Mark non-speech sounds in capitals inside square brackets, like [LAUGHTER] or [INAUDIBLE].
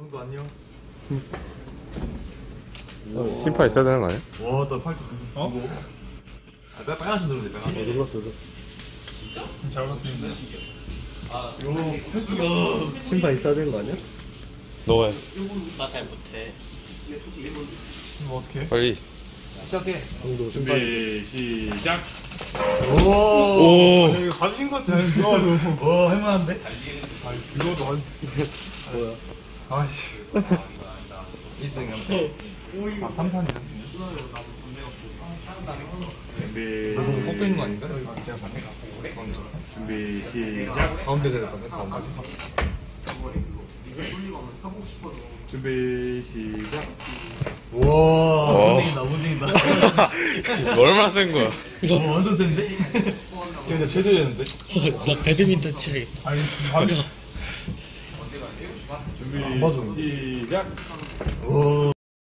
형도 안녕. 심판 있어야 되는 거 아니야? 와, 나 팔뚝. 어? 아, 빨- 빨간색 누르는데, 빨간색. 눌렀어, 눌렀어. 잘 봤습니다. 아, 요, 심판 있어야 되는 거 아니야? 너가 해. 나 잘 못해. 뭐 어떻게? 빨리. 시작해. 형도 심판. 준비, 시작. 오. 오. 야, 이거 가지신 것 같아. 들어가지고. 와, 할만한데? 아, 들어도 한. 뭐야? 아씨. 1승 아, 3판이야. 준비. 너 너무 있는 거 아닌가? 준비, 시작. 가운데 대야 돼, 가운데. 준비, 시작. 와, 어. 운행이다, 운행이다. 얼마나 센 거야? 어, 완전 센데? [LAUGHS] 야, 근데 제대로 했는데? 나 배드민턴 치래. 아니, 완전. 안 준비, 봐도. 시작.